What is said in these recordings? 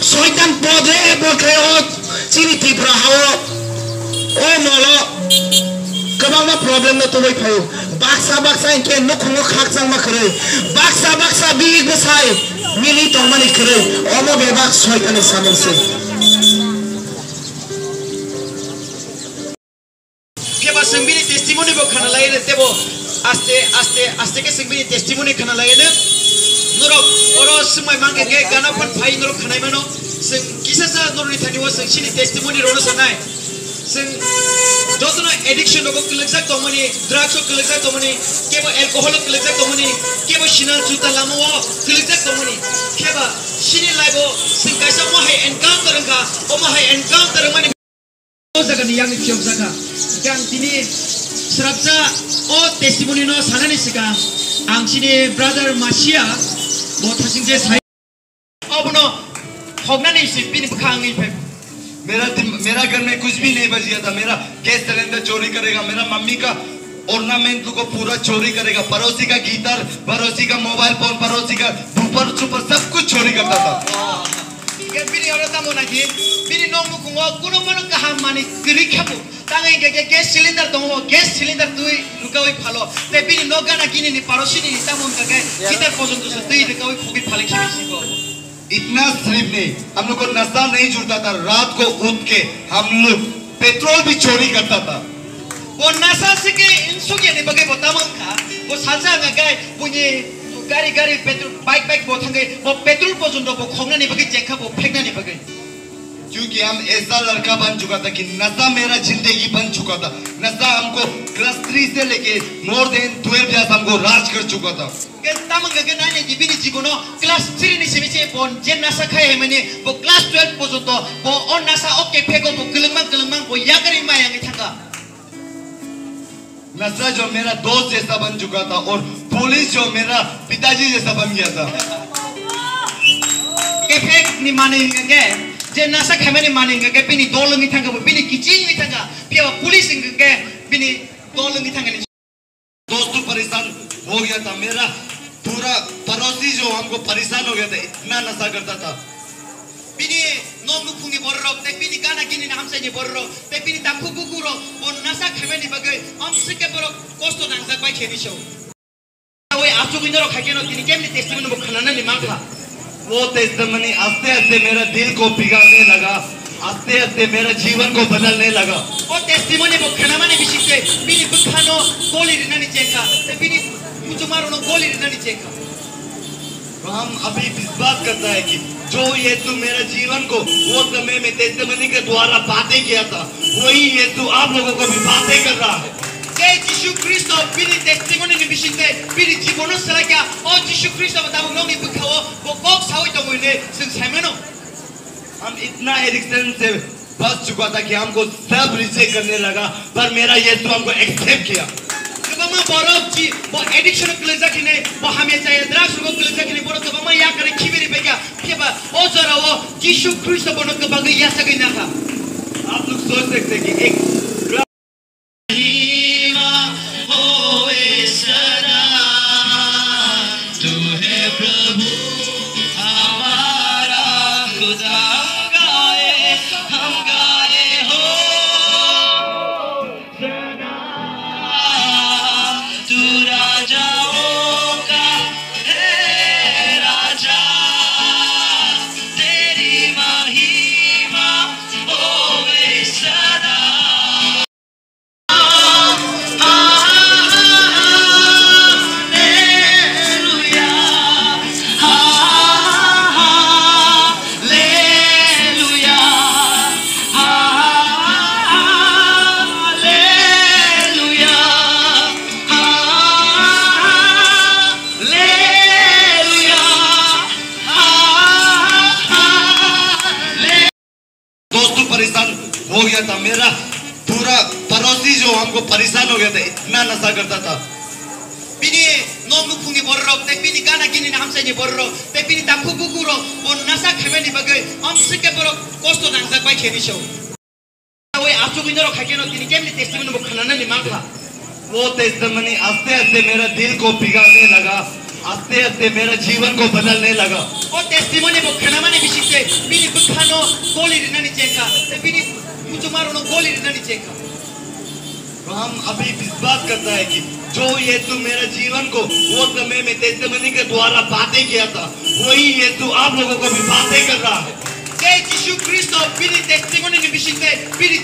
Soy tan pobre porque yo, sin tibra, o kwbangma problemno tubai phaio baksa baksa enke nukhungo khakchangma khwrwi baksa baksa bigbo sai mili tongmani khwrwi omo bebak shoitani samonse কেবা সিংবিনি testimony বো খানা লাইনে দেব আস্তে আস্তে আস্তে কে সিংবিনি testimony খানা লাইনে নুরক or সময় মাঙ্গে গে গানা ফট ফাই নুরক খানাই মানো সিং কিসা সা নুরনি থানি ও সিং সিনি টেস্টিমনি testimony. সানাই সিং जोजना एडिक्शन रोग कलेजा कमनी तो द्राक्ष कलेजा कमनी तो केवल अल्कोहल कलेजा कमनी केवल शिनल जुता लामो तो कलेजा कमनी केवल शिनी लाइबो सिंकाइसा वहाँ है एनकाउंटर रंगा और एनकाउंटर रंगने ओ जगन यंग मेरा मेरा घर में कुछ भी नहीं बजिया था, मेरा गैस सिलेंडर चोरी करेगा मेरा मम्मी का ऑर्नामेंट को पूरा चोरी करेगा पड़ोसी का गीतर पड़ोसी का मोबाइल फ़ोन पड़ोसी का ऊपर सुपर सब कुछ चोरी करता था इतना नहीं जुड़ता था रात को उठ के हम लोग पेट्रोल भी चोरी करता था। वो नासा से के इंसु के ने बगे बता मन था वो साजा ना गए पुनी गाड़ी गाड़ी पेट्रोल बाइक बाइक वो थंगे वो पेट्रोल पोजुंदो को खोंगने ने बगे चेखा वो फेंकने ने बगे। क्योंकि हम ऐसा लड़का बन चुका था कि नशा मेरा ज़िंदगी बन चुका था। नशा हमको क्लास से लेके मोर देन ट्वेल्व जैसा हमको राज कर चुका था। कि तम गगन ने जी gana ni gibini jibono class 3 ni simiche bon je nasa khai mane bo class 12 pojonto bo on nasa oke phego bo gelengmang gelengmang bo yagari mayang thanga नशा जो मेरा दोस्त जैसा बन चुका था और पुलिस जो मेरा पिताजी जैसा बन गया था ke phek ni mane nge je nasa khai mane mane nge bini dolung ni thanga bo bini kiching ni thanga pia police nge bini dolung ni thanga ni दोस्तों परेशान हो गया था मेरा पूरा पड़ोसी जो हमको परेशान हो गया था इतना नशा करता था bini no mukungi borro te bini kana kini na hamsa ni borro te bini tampu kukuro on nasa khai mane bagai am sike boro kosto nang sak bai kheni show Awe asu ginoro khakeno tini kemni testimony bo khanana ni mangha वो टेस्टमनी आस्ते आस्ते मेरा दिल को पिघलने लगा आस्ते आस्ते मेरा जीवन को बदलने लगा o testimony bo khana mane bisite bini bukhano goli rinani cheka te bini mujumaro no goli rinani cheka तो हम अभी विश्वास करता है कि जो यीशु मेरे जीवन को वो समय में टेस्टमनी के द्वारा बातें किया था वही यीशु आप लोगों को भी बातें कर रहा है। ke jishu kristo bini testimony ni bisite bini jibono salaka o jishu kristo ba tabu noni bukhawo bo kok sawi to moine sing sameno हम इतना एडिक्शन से बच चुका था कि हमको सब रिजेक्ट करने लगा पर मेरा ये यीशु हमको एक्सेप्ट किया। kebama borok ji bo addiction kleja kine bo hame chaya drugs ko kleja kine boro kebama ya kare khibiri bega keba o jara o jishu kristo bono kebaga ya sagai na ka आप लोग सोच सकते हैं कि एक को परेशान हो गया था, इतना नशा करता था। पिनी नोमु फुंगी बोल रो ते पिनी गाना किनी नाम से नहीं बोल रो ते पिनी दाखु कुकुरो वो नशा खेमे नहीं बगे, हम सिके बोल कष्ट नांसा कोई खेली शो वो आछु किन रो खाके न तिनी केमले टेस्टी मन खाना नि मांगला वो टेस्ट मनी आस्ते आस्ते मेरा दिल को पिघलने लगा, आस्ते आस्ते मेरा जीवन को बदलने लगा। और टेस्टिमोनी को खाना माने भी सीखे बिनी बुखानो गोली रिना नहीं का ते बिनी मुझे मारो नो गोली रिना नहीं का राम अभी विश्वास करता है कि जो यीशु मेरे जीवन को वो समय में तेजमनी के द्वारा बातें किया था वही यीशु आप लोगों को भी बातें कर रहा है। Gesù Cristo ni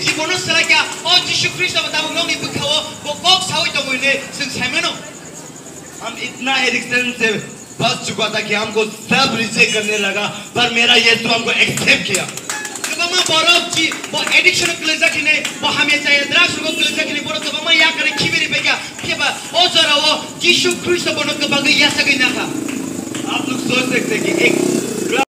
jibono kok बच चुका था कि हमको सब करने लगा पर मेरा यीशु हमको किया। पछि म एडिक्सन क्लेजा किने म हामी चाहिँ द्रास रोग क्लेजा किने बोरो त तो म या करे खिबेरी बेगा केबा ओ जरा ओ यीशु ख्रिस्ट बनो के बगे या सके ना आप लोग सोच सकते कि एक